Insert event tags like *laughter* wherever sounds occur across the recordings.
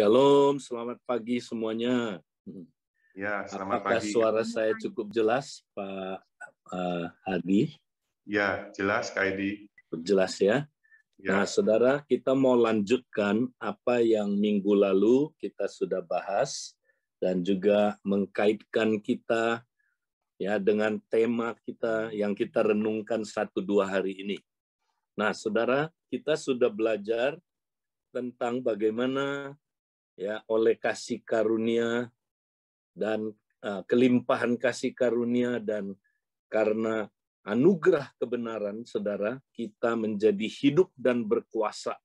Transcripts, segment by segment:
Shalom, selamat pagi semuanya. Ya, selamat Apakah pagi. suara saya cukup jelas, Pak uh, Hadi? Ya, jelas Kak Edi. Jelas ya. Ya, Nah, saudara, kita mau lanjutkan apa yang minggu lalu kita sudah bahas dan juga mengkaitkan kita ya dengan tema kita yang kita renungkan satu dua hari ini. Nah, saudara, kita sudah belajar tentang bagaimana ya oleh kasih karunia dan uh, kelimpahan kasih karunia dan karena anugerah kebenaran saudara kita menjadi hidup dan berkuasa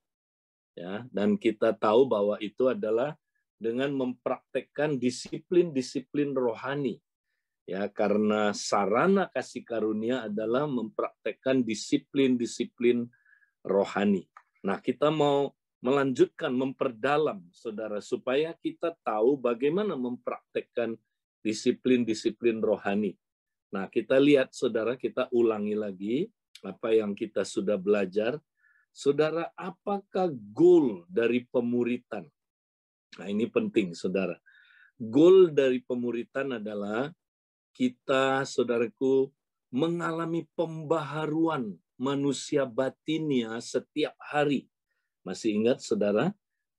ya dan kita tahu bahwa itu adalah dengan mempraktekkan disiplin-disiplin rohani ya karena sarana kasih karunia adalah mempraktekkan disiplin-disiplin rohani. Nah, kita mau melanjutkan memperdalam saudara supaya kita tahu bagaimana mempraktekkan disiplin-disiplin rohani. Nah, kita lihat saudara, kita ulangi lagi apa yang kita sudah belajar. Saudara, apakah goal dari pemuritan? Nah, ini penting saudara. Goal dari pemuritan adalah kita, saudaraku, mengalami pembaharuan manusia batinnya setiap hari masih ingat saudara?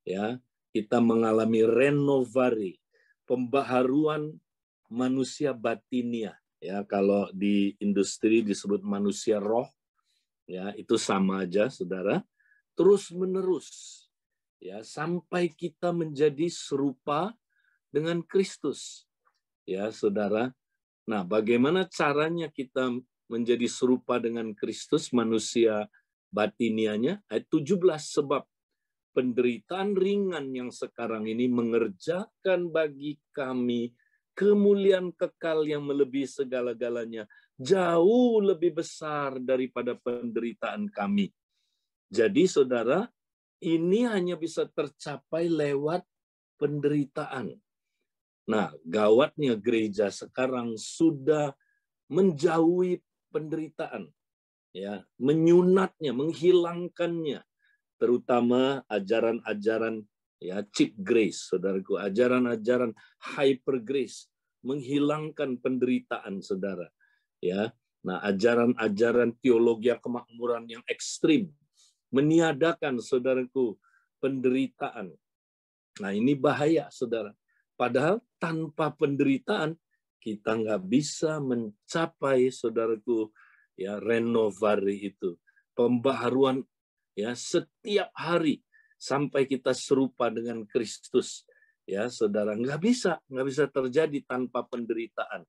Ya, kita mengalami renovasi, pembaharuan manusia batinia. Ya, kalau di industri disebut manusia roh, ya itu sama aja, saudara. Terus menerus, ya sampai kita menjadi serupa dengan Kristus, ya saudara. Nah, bagaimana caranya kita menjadi serupa dengan Kristus, manusia batinianya ayat 17 sebab penderitaan ringan yang sekarang ini mengerjakan bagi kami kemuliaan kekal yang melebihi segala-galanya jauh lebih besar daripada penderitaan kami. Jadi saudara, ini hanya bisa tercapai lewat penderitaan. Nah, gawatnya gereja sekarang sudah menjauhi penderitaan ya menyunatnya menghilangkannya terutama ajaran-ajaran ya cheap grace saudaraku ajaran-ajaran hyper grace menghilangkan penderitaan saudara ya. Nah ajaran-ajaran teologi kemakmuran yang ekstrim meniadakan saudaraku penderitaan. Nah ini bahaya saudara. Padahal tanpa penderitaan kita nggak bisa mencapai saudaraku ya renovasi itu. Pembaharuan ya setiap hari sampai kita serupa dengan Kristus ya saudara. Nggak bisa nggak bisa terjadi tanpa penderitaan.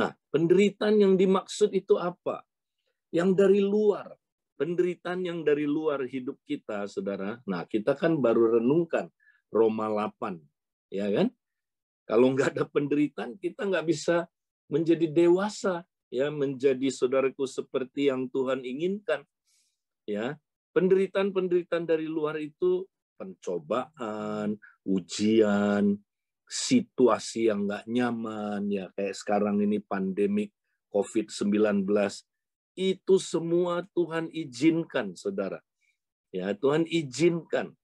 Nah penderitaan yang dimaksud itu apa? Yang dari luar. Penderitaan yang dari luar hidup kita saudara. Nah kita kan baru renungkan Roma 8 ya kan? Kalau nggak ada penderitaan kita nggak bisa menjadi dewasa ya menjadi saudaraku seperti yang Tuhan inginkan ya. Penderitaan-penderitaan dari luar itu pencobaan ujian situasi yang nggak nyaman ya kayak sekarang ini pandemik COVID-19 itu semua Tuhan izinkan saudara. Ya Tuhan izinkan.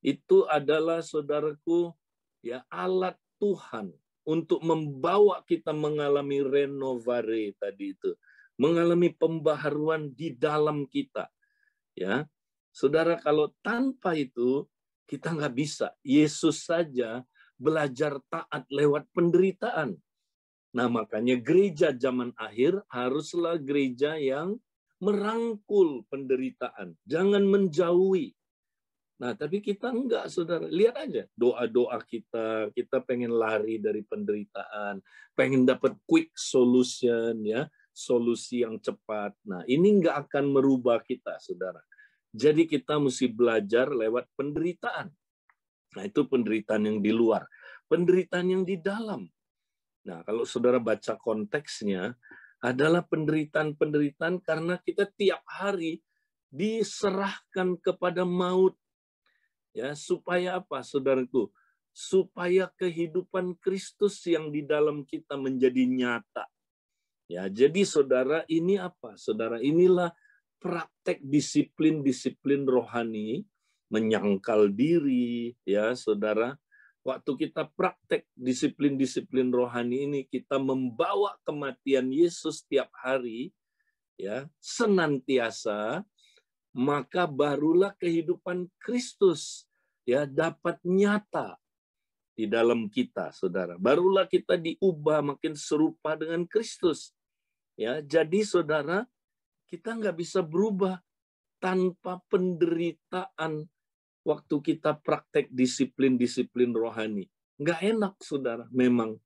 Itu adalah saudaraku ya alat Tuhan untuk membawa kita mengalami renovare tadi itu, mengalami pembaharuan di dalam kita. Ya, saudara, kalau tanpa itu kita nggak bisa. Yesus saja belajar taat lewat penderitaan. Nah, makanya gereja zaman akhir haruslah gereja yang merangkul penderitaan, jangan menjauhi. Nah, tapi kita enggak, saudara. Lihat aja doa-doa kita. Kita pengen lari dari penderitaan, pengen dapat quick solution, ya, solusi yang cepat. Nah, ini enggak akan merubah kita, saudara. Jadi kita mesti belajar lewat penderitaan. Nah, itu penderitaan yang di luar. Penderitaan yang di dalam. Nah, kalau saudara baca konteksnya, adalah penderitaan-penderitaan karena kita tiap hari diserahkan kepada maut ya supaya apa saudaraku? Supaya kehidupan Kristus yang di dalam kita menjadi nyata. Ya jadi saudara ini apa? Saudara inilah praktek disiplin-disiplin rohani menyangkal diri, ya saudara. Waktu kita praktek disiplin-disiplin rohani ini, kita membawa kematian Yesus setiap hari, ya senantiasa, maka barulah kehidupan Kristus ya dapat nyata di dalam kita, saudara. Barulah kita diubah makin serupa dengan Kristus. Ya, jadi saudara, kita nggak bisa berubah tanpa penderitaan waktu kita praktek disiplin-disiplin rohani. Nggak enak, saudara, memang.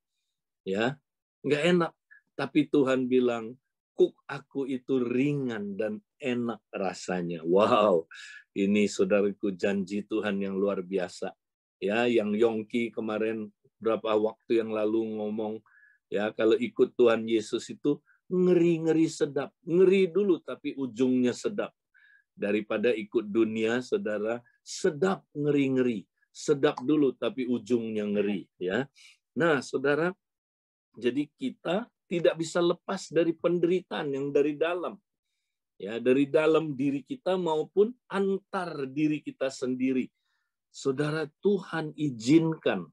Ya, nggak enak. Tapi Tuhan bilang, kuk aku itu ringan dan enak rasanya. Wow, ini saudaraku janji Tuhan yang luar biasa. Ya yang Yongki kemarin berapa waktu yang lalu ngomong ya kalau ikut Tuhan Yesus itu ngeri-ngeri sedap. Ngeri dulu tapi ujungnya sedap. Daripada ikut dunia saudara sedap ngeri-ngeri sedap dulu tapi ujungnya ngeri ya. Nah saudara jadi kita tidak bisa lepas dari penderitaan yang dari dalam. Ya dari dalam diri kita maupun antar diri kita sendiri. Saudara Tuhan izinkan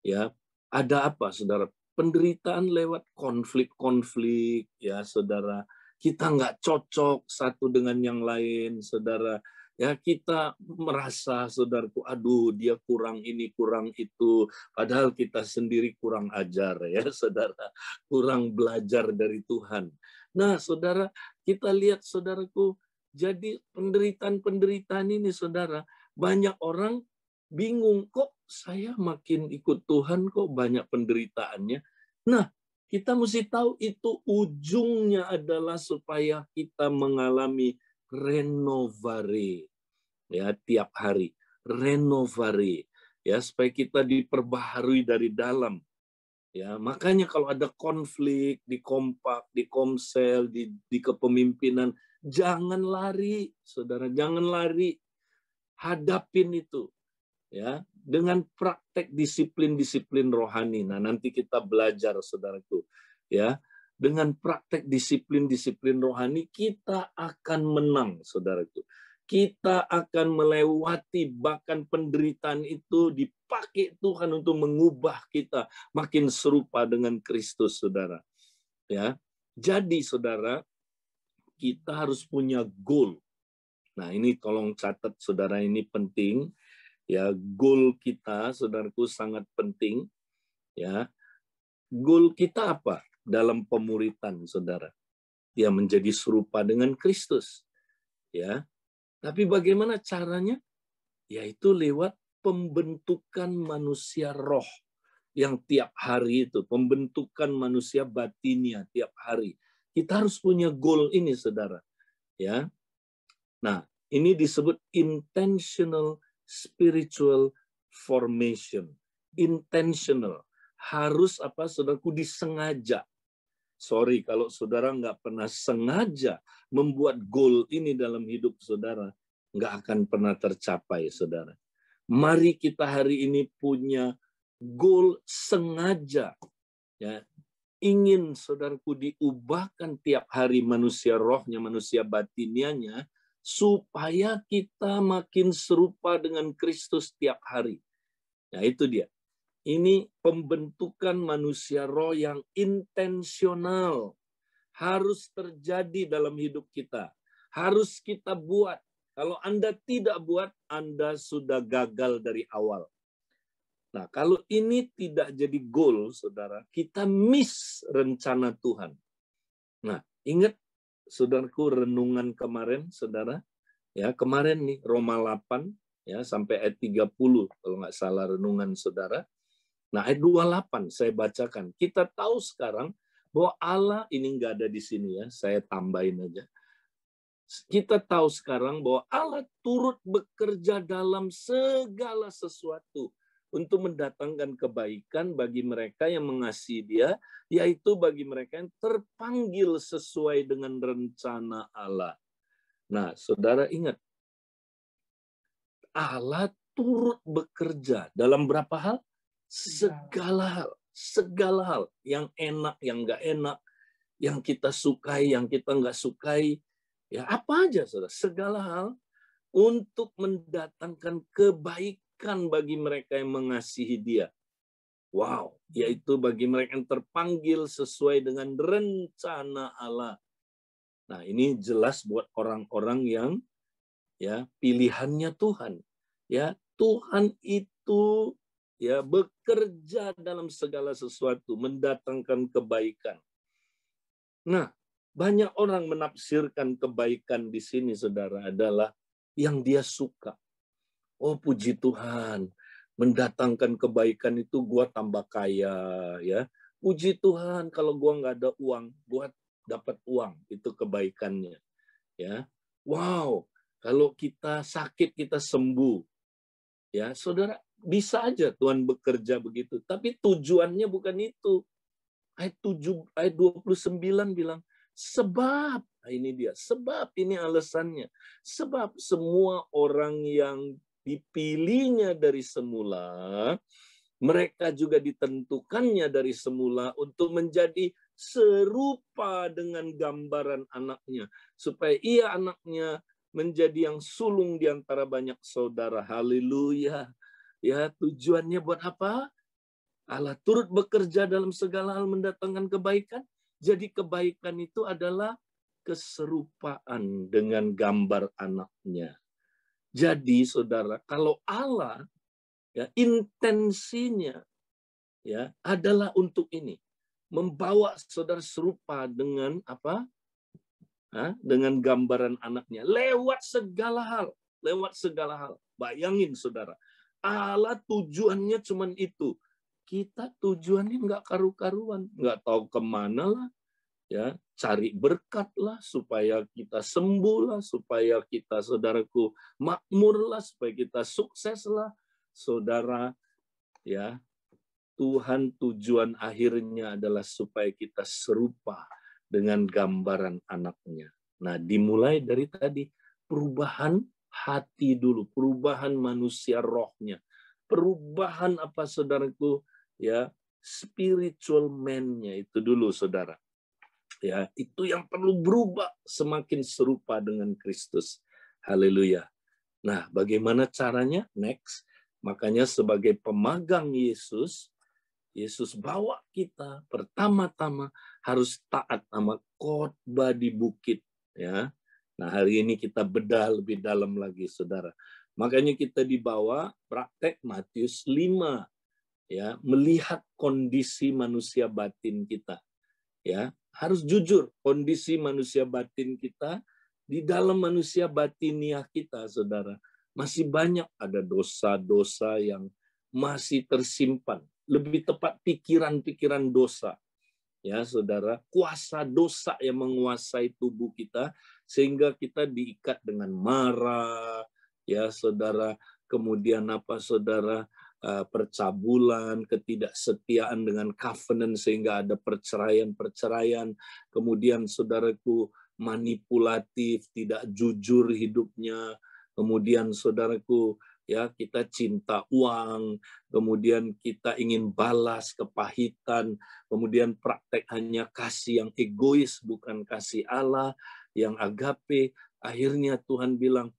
ya ada apa saudara? Penderitaan lewat konflik-konflik ya saudara. Kita nggak cocok satu dengan yang lain saudara ya kita merasa saudaraku aduh dia kurang ini kurang itu. Padahal kita sendiri kurang ajar ya *laughs* saudara. Kurang belajar dari Tuhan. Nah saudara kita lihat saudaraku jadi penderitaan-penderitaan ini saudara banyak orang bingung kok saya makin ikut Tuhan kok banyak penderitaannya. Nah, kita mesti tahu itu ujungnya adalah supaya kita mengalami renovare ya tiap hari renovare ya supaya kita diperbaharui dari dalam ya makanya kalau ada konflik di kompak di komsel di di kepemimpinan jangan lari saudara jangan lari hadapin itu ya dengan praktek disiplin-disiplin rohani. Nah, nanti kita belajar saudaraku ya. Dengan praktek disiplin-disiplin rohani kita akan menang saudaraku. Kita akan melewati bahkan penderitaan itu dipakai Tuhan untuk mengubah kita makin serupa dengan Kristus saudara. Ya. Jadi saudara, kita harus punya goal. Nah, ini tolong catat saudara ini penting ya goal kita saudaraku sangat penting ya goal kita apa dalam pemuritan saudara. Ya menjadi serupa dengan Kristus ya. Tapi bagaimana caranya? Yaitu lewat pembentukan manusia roh yang tiap hari itu pembentukan manusia batinnya tiap hari. Kita harus punya goal ini saudara ya. Nah ini disebut intentional spiritual formation, intentional. Harus apa, saudaraku, disengaja. Sorry kalau saudara nggak pernah sengaja membuat goal ini dalam hidup saudara, nggak akan pernah tercapai, saudara. Mari kita hari ini punya goal sengaja, ya ingin saudaraku diubahkan tiap hari manusia rohnya, manusia batinianya, supaya kita makin serupa dengan Kristus tiap hari. Nah, itu dia. Ini pembentukan manusia roh yang intensional harus terjadi dalam hidup kita. Harus kita buat. Kalau Anda tidak buat, Anda sudah gagal dari awal. Nah, kalau ini tidak jadi goal, saudara, kita miss rencana Tuhan. Nah, ingat saudaraku renungan kemarin, saudara. Ya, kemarin nih Roma 8 ya sampai ayat 30 kalau nggak salah renungan saudara. Nah, ayat 28 saya bacakan. Kita tahu sekarang bahwa Allah ini nggak ada di sini ya, saya tambahin aja. Kita tahu sekarang bahwa Allah turut bekerja dalam segala sesuatu untuk mendatangkan kebaikan bagi mereka yang mengasihi Dia, yaitu bagi mereka yang terpanggil sesuai dengan rencana Allah. Nah, saudara ingat, Allah turut bekerja dalam berapa hal? Segala hal, segala hal yang enak, yang nggak enak, yang kita sukai, yang kita nggak sukai, ya apa aja, saudara, segala hal untuk mendatangkan kebaikan bagi mereka yang mengasihi Dia. Wow, yaitu bagi mereka yang terpanggil sesuai dengan rencana Allah. Nah, ini jelas buat orang-orang yang ya pilihannya Tuhan. Ya, Tuhan itu ya bekerja dalam segala sesuatu, mendatangkan kebaikan. Nah, banyak orang menafsirkan kebaikan di sini, saudara, adalah yang dia suka. Oh puji Tuhan, mendatangkan kebaikan itu gua tambah kaya ya. Puji Tuhan kalau gua nggak ada uang, gua dapat uang itu kebaikannya. Ya, wow. Kalau kita sakit kita sembuh, ya saudara bisa aja Tuhan bekerja begitu. Tapi tujuannya bukan itu. Ayat 7, ayat 29 bilang, sebab Nah, ini dia. Sebab ini alasannya. Sebab semua orang yang dipilihnya dari semula, mereka juga ditentukannya dari semula untuk menjadi serupa dengan gambaran anaknya. Supaya ia anaknya menjadi yang sulung di antara banyak saudara. Haleluya. Ya, tujuannya buat apa? Allah turut bekerja dalam segala hal mendatangkan kebaikan. Jadi kebaikan itu adalah keserupaan dengan gambar anaknya. Jadi saudara, kalau Allah ya intensinya ya adalah untuk ini, membawa saudara serupa dengan apa? Ha? dengan gambaran anaknya lewat segala hal, lewat segala hal. Bayangin saudara, Allah tujuannya cuma itu. Kita tujuannya nggak karu-karuan, nggak tahu ke mana lah, ya. Cari berkat lah supaya kita sembuh lah supaya kita saudaraku makmur lah supaya kita sukses lah. Saudara ya Tuhan tujuan akhirnya adalah supaya kita serupa dengan gambaran anaknya. Nah dimulai dari tadi perubahan hati dulu perubahan manusia rohnya perubahan apa saudaraku ya spiritual man-nya itu dulu saudara. Ya itu yang perlu berubah semakin serupa dengan Kristus. Haleluya. Nah bagaimana caranya? Next. Makanya sebagai pemagang Yesus Yesus bawa kita pertama-tama harus taat sama khotbah di bukit ya nah hari ini kita bedah lebih dalam lagi saudara makanya kita dibawa praktek Matius 5 ya melihat kondisi manusia batin kita ya harus jujur kondisi manusia batin kita di dalam manusia batiniah kita, saudara. Masih banyak ada dosa-dosa yang masih tersimpan. Lebih tepat pikiran-pikiran dosa. Ya, saudara, kuasa dosa yang menguasai tubuh kita sehingga kita diikat dengan marah, ya, saudara. Kemudian apa, saudara? Eh, percabulan, ketidaksetiaan dengan covenant sehingga ada perceraian-perceraian. Kemudian saudaraku manipulatif, tidak jujur hidupnya. Kemudian saudaraku ya kita cinta uang, kemudian kita ingin balas kepahitan, kemudian praktek hanya kasih yang egois bukan kasih Allah yang agape. Akhirnya Tuhan bilang,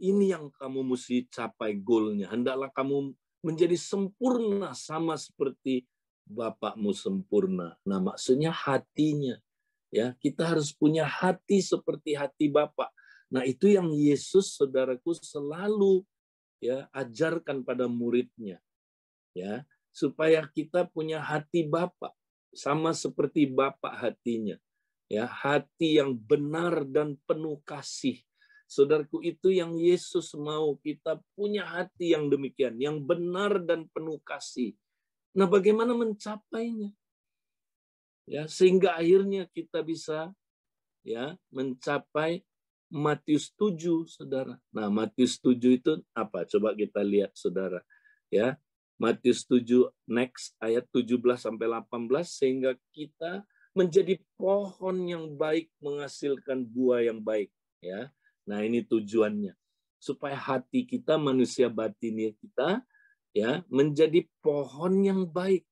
ini yang kamu mesti capai goalnya. Hendaklah kamu menjadi sempurna sama seperti Bapakmu sempurna. Nah, maksudnya hatinya. Ya, kita harus punya hati seperti hati Bapak. Nah, itu yang Yesus saudaraku selalu ya ajarkan pada muridnya. Ya, supaya kita punya hati Bapak sama seperti Bapak hatinya. Ya, hati yang benar dan penuh kasih Saudaraku, itu yang Yesus mau kita punya hati yang demikian, yang benar dan penuh kasih. Nah, bagaimana mencapainya? Ya, sehingga akhirnya kita bisa ya mencapai Matius 7, Saudara. Nah, Matius 7 itu apa? Coba kita lihat, Saudara. Ya. Matius 7 next ayat 17 sampai 18 sehingga kita menjadi pohon yang baik menghasilkan buah yang baik, ya. Nah, ini tujuannya. Supaya hati kita, manusia batinnya kita, ya menjadi pohon yang baik.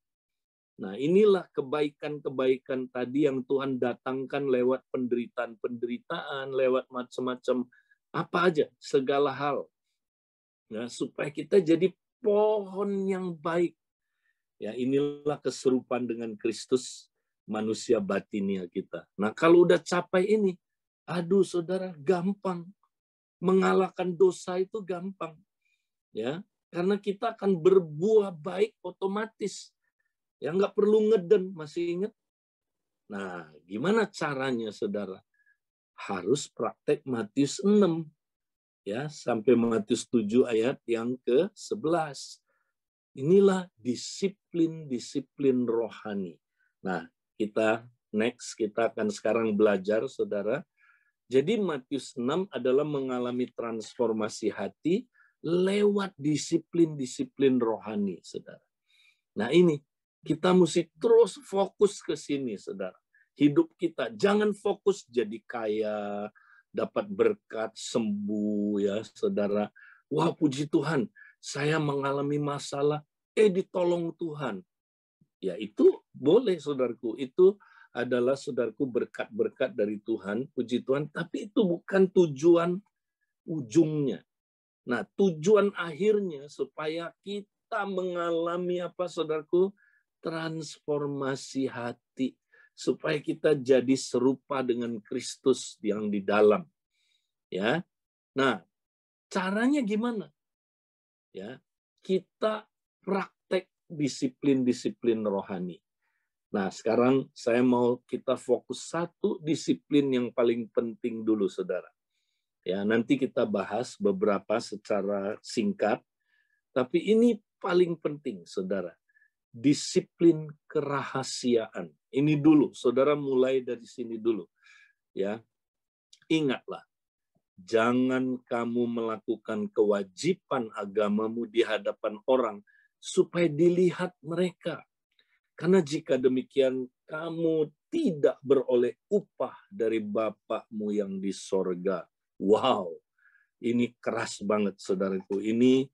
Nah, inilah kebaikan-kebaikan tadi yang Tuhan datangkan lewat penderitaan-penderitaan, lewat macam-macam Apa aja, segala hal. Ya, supaya kita jadi pohon yang baik. Ya, inilah keserupan dengan Kristus manusia batinia kita. Nah, kalau udah capai ini, aduh saudara, gampang. Mengalahkan dosa itu gampang. Ya, karena kita akan berbuah baik otomatis. Ya, nggak perlu ngeden, masih ingat? Nah, gimana caranya saudara? Harus praktek Matius 6 ya sampai Matius 7 ayat yang ke-11. Inilah disiplin-disiplin rohani. Nah, kita next kita akan sekarang belajar Saudara. Jadi Matius 6 adalah mengalami transformasi hati lewat disiplin-disiplin rohani, Saudara. Nah, ini kita mesti terus fokus ke sini, Saudara. Hidup kita jangan fokus jadi kaya, dapat berkat sembuh ya saudara. Wah puji Tuhan, saya mengalami masalah, eh ditolong Tuhan. Ya itu boleh saudaraku, itu adalah saudaraku berkat-berkat dari Tuhan, puji Tuhan, tapi itu bukan tujuan ujungnya. Nah, tujuan akhirnya supaya kita mengalami apa saudaraku? Transformasi hati supaya kita jadi serupa dengan Kristus yang di dalam. Ya. Nah, caranya gimana? Ya, kita praktek disiplin-disiplin rohani. Nah, sekarang saya mau kita fokus satu disiplin yang paling penting dulu, Saudara. Ya, nanti kita bahas beberapa secara singkat, tapi ini paling penting, Saudara disiplin kerahasiaan. Ini dulu, saudara mulai dari sini dulu. Ya, ingatlah, jangan kamu melakukan kewajiban agamamu di hadapan orang supaya dilihat mereka. Karena jika demikian, kamu tidak beroleh upah dari Bapakmu yang di sorga. Wow, ini keras banget saudaraku. Ini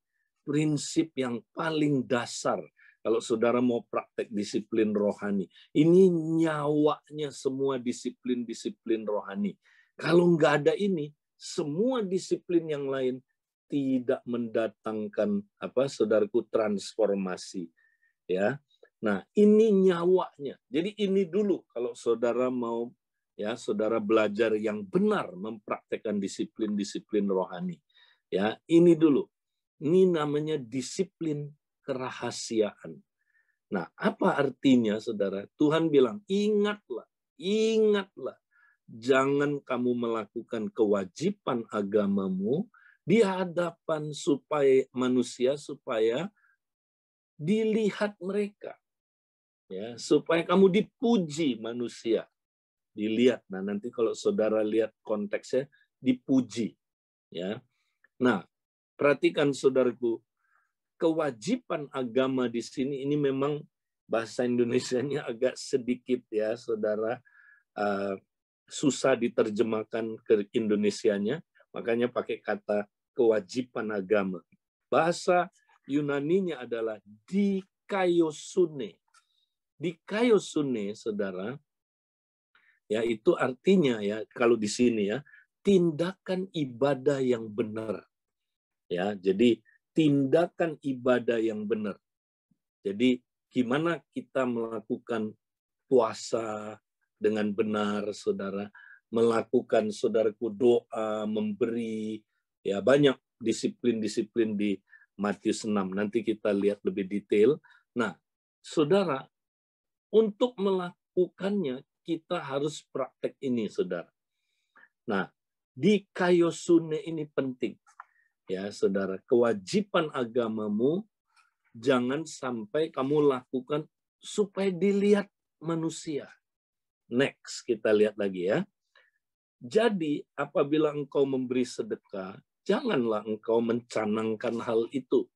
prinsip yang paling dasar kalau saudara mau praktek disiplin rohani, ini nyawanya semua disiplin-disiplin rohani. Kalau nggak ada ini, semua disiplin yang lain tidak mendatangkan apa saudaraku transformasi ya. Nah ini nyawanya. Jadi ini dulu kalau saudara mau ya saudara belajar yang benar mempraktekkan disiplin-disiplin rohani ya. Ini dulu. Ini namanya disiplin kerahasiaan. Nah, apa artinya saudara? Tuhan bilang, ingatlah, ingatlah. Jangan kamu melakukan kewajiban agamamu di hadapan supaya manusia supaya dilihat mereka. Ya, supaya kamu dipuji manusia. Dilihat. Nah, nanti kalau saudara lihat konteksnya dipuji. Ya. Nah, perhatikan saudaraku, kewajiban agama di sini ini memang bahasa Indonesia-nya agak sedikit ya, saudara. Uh, susah diterjemahkan ke Indonesianya, makanya pakai kata kewajiban agama. Bahasa Yunaninya adalah dikaiosune. Dikaiosune, saudara, ya itu artinya ya kalau di sini ya tindakan ibadah yang benar. Ya, jadi tindakan ibadah yang benar. Jadi gimana kita melakukan puasa dengan benar, saudara, melakukan saudaraku doa, memberi, ya banyak disiplin-disiplin di Matius 6. Nanti kita lihat lebih detail. Nah, saudara, untuk melakukannya kita harus praktek ini, saudara. Nah, di kayosune ini penting ya saudara kewajiban agamamu jangan sampai kamu lakukan supaya dilihat manusia. Next kita lihat lagi ya. Jadi apabila engkau memberi sedekah janganlah engkau mencanangkan hal itu.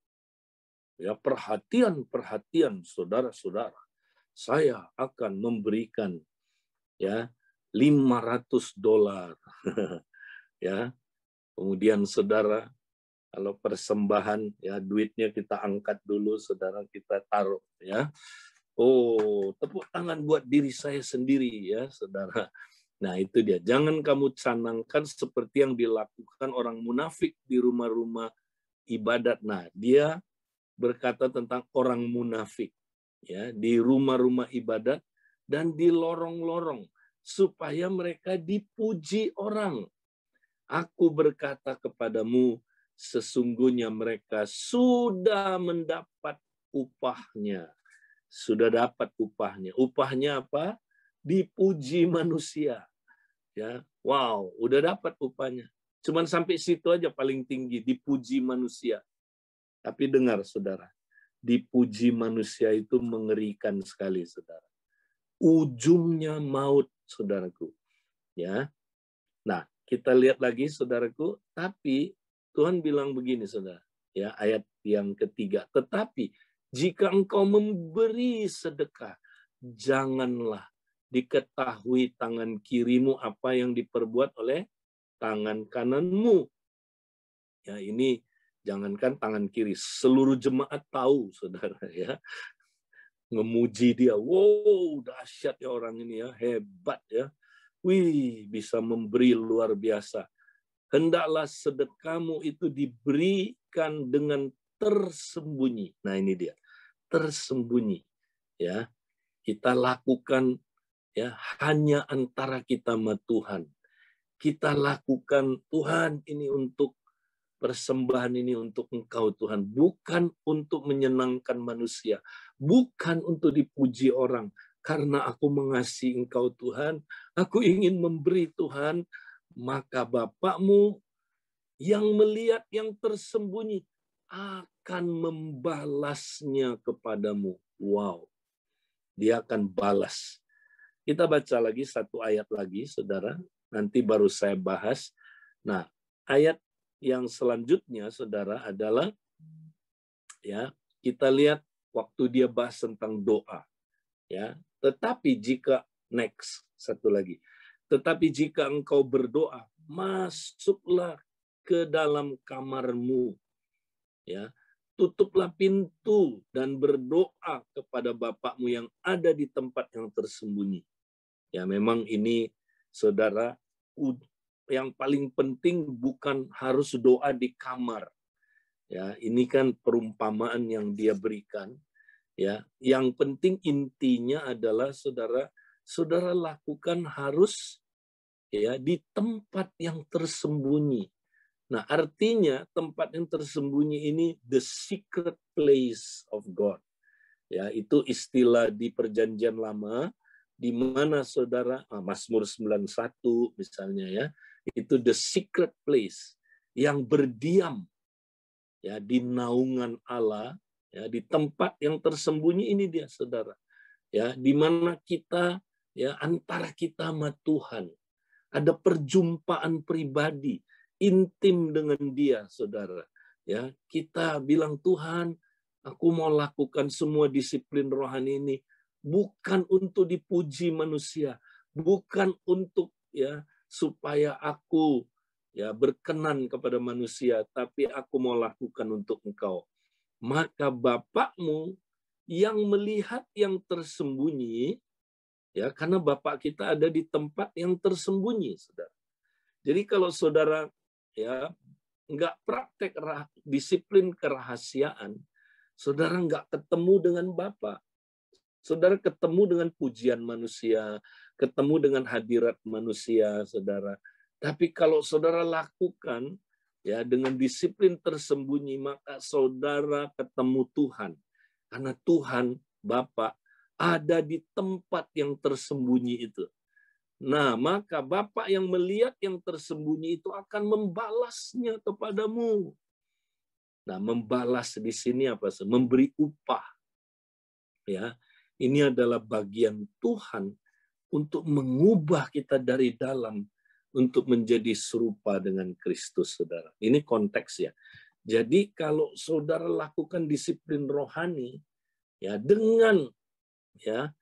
Ya perhatian perhatian saudara-saudara saya akan memberikan ya 500 dolar. *laughs* Ya kemudian saudara kalau persembahan ya duitnya kita angkat dulu, saudara kita taruh ya. Oh, tepuk tangan buat diri saya sendiri ya, saudara. Nah, itu dia. Jangan kamu canangkan seperti yang dilakukan orang munafik di rumah-rumah ibadat. Nah, dia berkata tentang orang munafik ya di rumah-rumah ibadat dan di lorong-lorong supaya mereka dipuji orang. Aku berkata kepadamu, sesungguhnya mereka sudah mendapat upahnya. Sudah dapat upahnya. Upahnya apa? Dipuji manusia. Ya, wow, udah dapat upahnya. Cuman sampai situ aja paling tinggi, dipuji manusia. Tapi dengar, saudara, dipuji manusia itu mengerikan sekali, saudara. Ujungnya maut, saudaraku. Ya. Nah, kita lihat lagi, saudaraku. Tapi Tuhan bilang begini, saudara. Ya, ayat yang ketiga. Tetapi jika engkau memberi sedekah, janganlah diketahui tangan kirimu apa yang diperbuat oleh tangan kananmu. Ya, ini Jangankan tangan kiri, seluruh jemaat tahu, saudara ya. Ngemuji dia, wow dahsyat ya orang ini ya, hebat ya. Wih, bisa memberi luar biasa. Hendaklah sedekahmu itu diberikan dengan tersembunyi. Nah ini dia, tersembunyi. Ya, kita lakukan ya hanya antara kita sama Tuhan. Kita lakukan Tuhan ini untuk persembahan ini untuk Engkau Tuhan, bukan untuk menyenangkan manusia, bukan untuk dipuji orang, karena aku mengasihi Engkau Tuhan, aku ingin memberi Tuhan, maka Bapakmu yang melihat yang tersembunyi akan membalasnya kepadamu. Wow, dia akan balas. Kita baca lagi satu ayat lagi, saudara. Nanti baru saya bahas. Nah, ayat yang selanjutnya saudara adalah ya kita lihat waktu dia bahas tentang doa ya tetapi jika next satu lagi tetapi jika engkau berdoa masuklah ke dalam kamarmu ya tutuplah pintu dan berdoa kepada Bapakmu yang ada di tempat yang tersembunyi ya memang ini saudara yang paling penting bukan harus doa di kamar. Ya, ini kan perumpamaan yang dia berikan. Ya, yang penting intinya adalah saudara, saudara lakukan harus ya di tempat yang tersembunyi. Nah, artinya tempat yang tersembunyi ini the secret place of God. Ya, itu istilah di perjanjian lama di mana saudara ah, Mazmur 91 misalnya ya, itu the secret place yang berdiam ya di naungan Allah ya di tempat yang tersembunyi ini dia saudara ya di mana kita ya antara kita sama Tuhan ada perjumpaan pribadi intim dengan dia saudara ya kita bilang Tuhan aku mau lakukan semua disiplin rohani ini bukan untuk dipuji manusia bukan untuk ya supaya aku ya berkenan kepada manusia, tapi aku mau lakukan untuk engkau. Maka Bapakmu yang melihat yang tersembunyi, ya karena Bapak kita ada di tempat yang tersembunyi, saudara. Jadi kalau saudara ya nggak praktek disiplin kerahasiaan, saudara nggak ketemu dengan Bapak. Saudara ketemu dengan pujian manusia, ketemu dengan hadirat manusia, saudara. Tapi kalau saudara lakukan ya dengan disiplin tersembunyi, maka saudara ketemu Tuhan. Karena Tuhan, Bapak, ada di tempat yang tersembunyi itu. Nah, maka Bapak yang melihat yang tersembunyi itu akan membalasnya kepadamu. Nah, membalas di sini apa? Memberi upah. Ya, ini adalah bagian Tuhan untuk mengubah kita dari dalam untuk menjadi serupa dengan Kristus, saudara. Ini konteks ya. Jadi kalau saudara lakukan disiplin rohani, ya dengan ya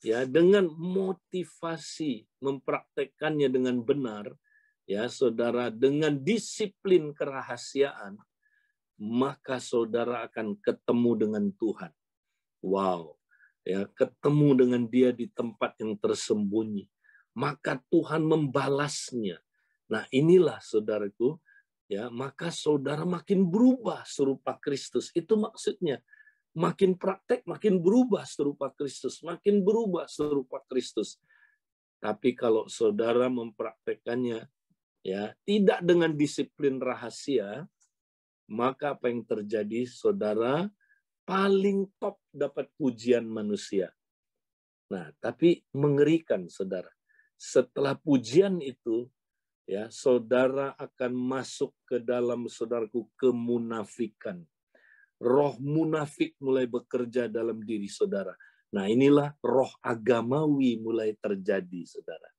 ya dengan motivasi mempraktekkannya dengan benar, ya saudara dengan disiplin kerahasiaan, maka saudara akan ketemu dengan Tuhan. Wow, ya ketemu dengan dia di tempat yang tersembunyi maka Tuhan membalasnya. Nah, inilah saudaraku, ya, maka saudara makin berubah serupa Kristus. Itu maksudnya. Makin praktek, makin berubah serupa Kristus, makin berubah serupa Kristus. Tapi kalau saudara mempraktekannya ya, tidak dengan disiplin rahasia, maka apa yang terjadi saudara paling top dapat pujian manusia. Nah, tapi mengerikan saudara. Setelah pujian itu, ya saudara akan masuk ke dalam saudaraku kemunafikan. Roh munafik mulai bekerja dalam diri saudara. Nah, inilah roh agamawi mulai terjadi, saudara.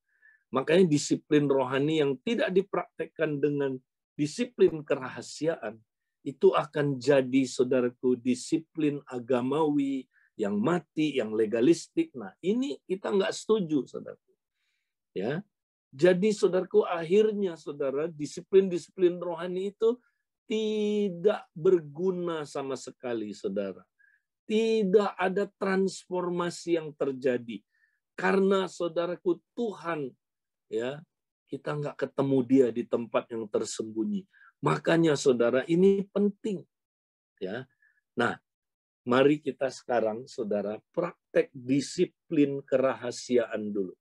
Makanya disiplin rohani yang tidak dipraktekkan dengan disiplin kerahasiaan, itu akan jadi saudaraku disiplin agamawi yang mati, yang legalistik. Nah, ini kita nggak setuju, saudaraku. Ya, jadi saudaraku akhirnya saudara disiplin-disiplin rohani itu tidak berguna sama sekali, saudara. Tidak ada transformasi yang terjadi karena saudaraku Tuhan ya kita nggak ketemu dia di tempat yang tersembunyi. Makanya saudara ini penting. Ya. Nah, mari kita sekarang saudara praktek disiplin kerahasiaan dulu.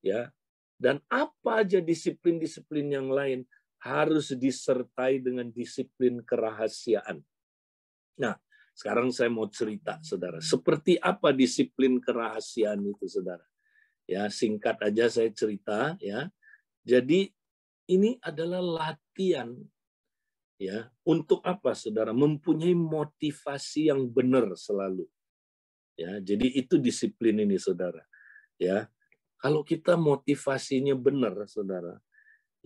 Ya. Dan apa aja disiplin-disiplin yang lain harus disertai dengan disiplin kerahasiaan. Nah, sekarang saya mau cerita, saudara. Seperti apa disiplin kerahasiaan itu, saudara? Ya, singkat aja saya cerita, ya. Jadi ini adalah latihan ya untuk apa saudara mempunyai motivasi yang benar selalu ya jadi itu disiplin ini saudara ya kalau kita motivasinya benar saudara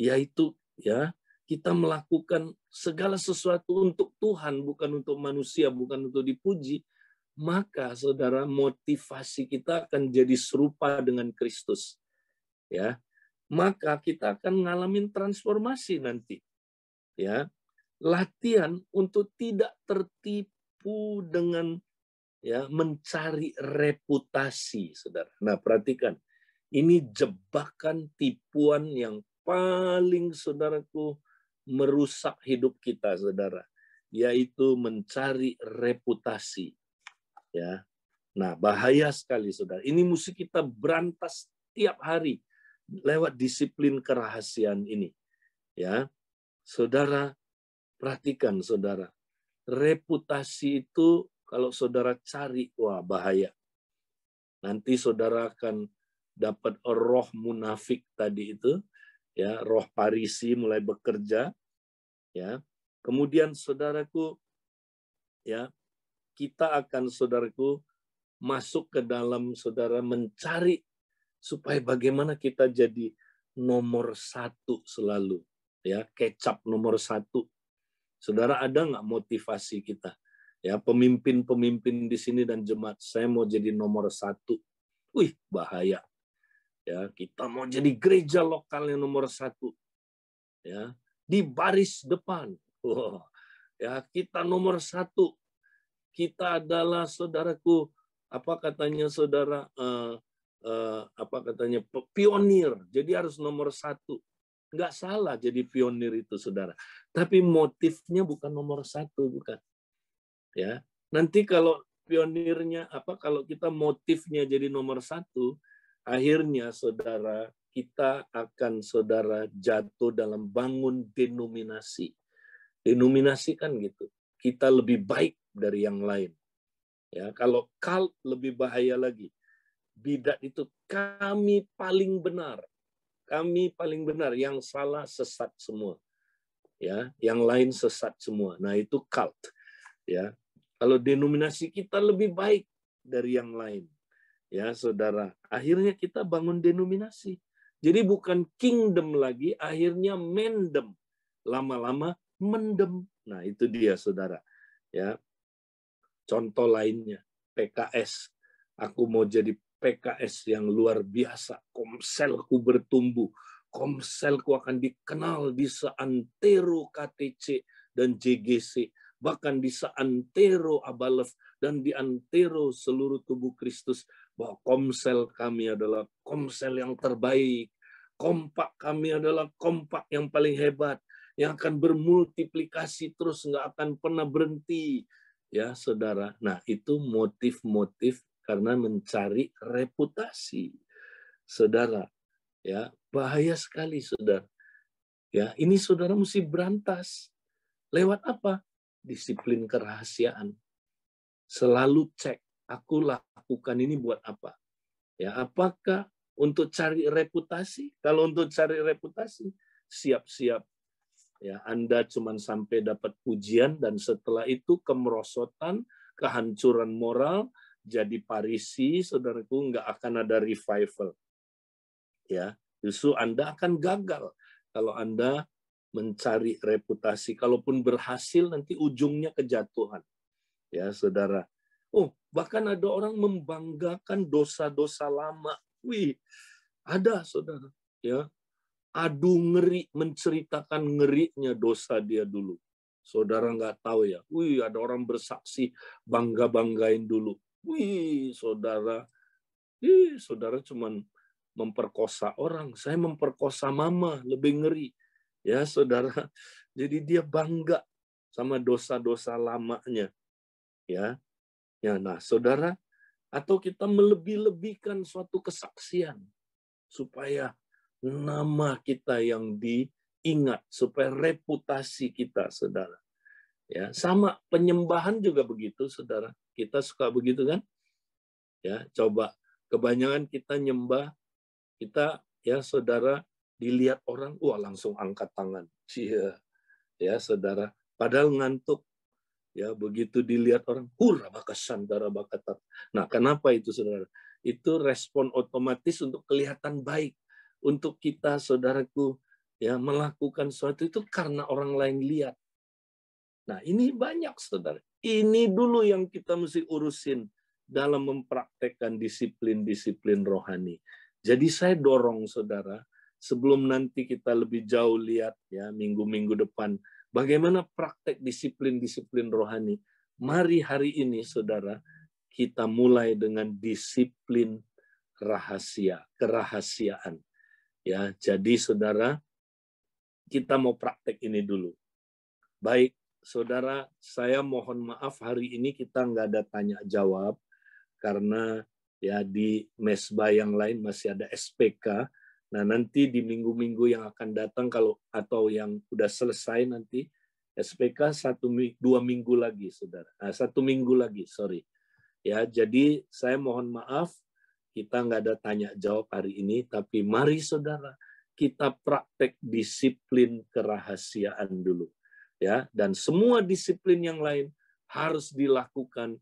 yaitu ya kita melakukan segala sesuatu untuk Tuhan bukan untuk manusia bukan untuk dipuji maka saudara motivasi kita akan jadi serupa dengan Kristus ya maka kita akan ngalamin transformasi nanti ya latihan untuk tidak tertipu dengan ya mencari reputasi, saudara. Nah, perhatikan, ini jebakan tipuan yang paling saudaraku merusak hidup kita, saudara, yaitu mencari reputasi. Ya. Nah, bahaya sekali, saudara. Ini mesti kita berantas tiap hari lewat disiplin kerahasiaan ini. Ya. Saudara, Perhatikan saudara, reputasi itu kalau saudara cari, wah bahaya. Nanti saudara akan dapat roh munafik tadi itu, ya roh parisi mulai bekerja, ya. Kemudian saudaraku, ya kita akan saudaraku masuk ke dalam saudara mencari supaya bagaimana kita jadi nomor satu selalu, ya kecap nomor satu Saudara ada nggak motivasi kita? Ya pemimpin-pemimpin di sini dan jemaat saya mau jadi nomor satu. Wih bahaya. Ya kita mau jadi gereja lokal yang nomor satu. Ya di baris depan. Wah, ya kita nomor satu. Kita adalah saudaraku apa katanya saudara uh, uh, apa katanya pionir. Jadi harus nomor satu. Nggak salah jadi pionir itu, saudara. Tapi motifnya bukan nomor satu, bukan. Ya, nanti kalau pionirnya apa? Kalau kita motifnya jadi nomor satu, akhirnya saudara kita akan saudara jatuh dalam bangun denominasi. Denominasi kan gitu. Kita lebih baik dari yang lain. Ya, kalau cult lebih bahaya lagi. Bidat itu kami paling benar kami paling benar, yang salah sesat semua. Ya, yang lain sesat semua. Nah, itu cult. Ya. Kalau denominasi kita lebih baik dari yang lain. Ya, Saudara. Akhirnya kita bangun denominasi. Jadi bukan kingdom lagi, akhirnya mendem. Lama-lama mendem. Nah, itu dia Saudara. Ya. Contoh lainnya, PKS. Aku mau jadi PKS yang luar biasa. Komselku bertumbuh. Komselku akan dikenal di seantero KTC dan JGC. Bahkan di seantero Abalef dan di antero seluruh tubuh Kristus bahwa komsel kami adalah komsel yang terbaik. Kompak kami adalah kompak yang paling hebat yang akan bermultiplikasi terus nggak akan pernah berhenti. Ya saudara. Nah itu motif-motif karena mencari reputasi. Saudara ya bahaya sekali saudara. Ya ini saudara mesti berantas. Lewat apa? Disiplin kerahasiaan. Selalu cek aku lakukan ini buat apa? Ya apakah untuk cari reputasi? Kalau untuk cari reputasi siap-siap. Ya Anda cuma sampai dapat pujian dan setelah itu kemerosotan kehancuran moral jadi parisi saudaraku nggak akan ada revival. Ya justru Anda akan gagal kalau Anda mencari reputasi. Kalaupun berhasil nanti ujungnya kejatuhan. Ya saudara. Oh bahkan ada orang membanggakan dosa-dosa lama. Wih ada saudara ya adu ngeri menceritakan ngerinya dosa dia dulu. Saudara nggak tahu ya. Wih ada orang bersaksi bangga banggain dulu. Wih saudara, ih saudara cuman memperkosa orang. Saya memperkosa mama lebih ngeri. Ya saudara. Jadi dia bangga sama dosa-dosa lamanya ya. Ya, nah, saudara, atau kita melebih-lebihkan suatu kesaksian supaya nama kita yang diingat, supaya reputasi kita, saudara. Ya, sama penyembahan juga begitu, saudara. Kita suka begitu kan? Ya, coba kebanyakan kita nyembah, kita ya saudara dilihat orang, wah langsung angkat tangan. Cia. Ya, saudara. Padahal ngantuk, Ya, begitu dilihat orang, hurra bakasantara bakatat. Nah, kenapa itu saudara? Itu respon otomatis untuk kelihatan baik. Untuk kita, saudaraku, ya melakukan sesuatu itu karena orang lain lihat. Nah, ini banyak, saudara. Ini dulu yang kita mesti urusin dalam mempraktekkan disiplin-disiplin rohani. Jadi saya dorong saudara, sebelum nanti kita lebih jauh lihat ya minggu-minggu depan Bagaimana praktek disiplin-disiplin rohani? Mari hari ini, saudara, kita mulai dengan disiplin rahasia, kerahasiaan. Ya, jadi saudara, kita mau praktek ini dulu. Baik, saudara, saya mohon maaf hari ini kita nggak ada tanya jawab karena ya di mesbah yang lain masih ada SPK Nah, nanti di minggu-minggu yang akan datang kalau atau yang sudah selesai nanti SPK satu dua minggu lagi, saudara. Nah, satu minggu lagi, sorry. Ya, jadi saya mohon maaf kita nggak ada tanya jawab hari ini, tapi mari saudara kita praktek disiplin kerahasiaan dulu, ya. Dan semua disiplin yang lain harus dilakukan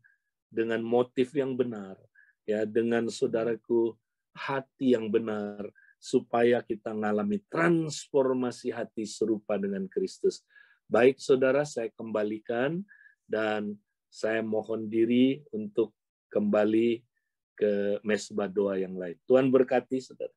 dengan motif yang benar, ya, dengan saudaraku hati yang benar, supaya kita mengalami transformasi hati serupa dengan Kristus. Baik saudara, saya kembalikan dan saya mohon diri untuk kembali ke mesbah doa yang lain. Tuhan berkati saudara.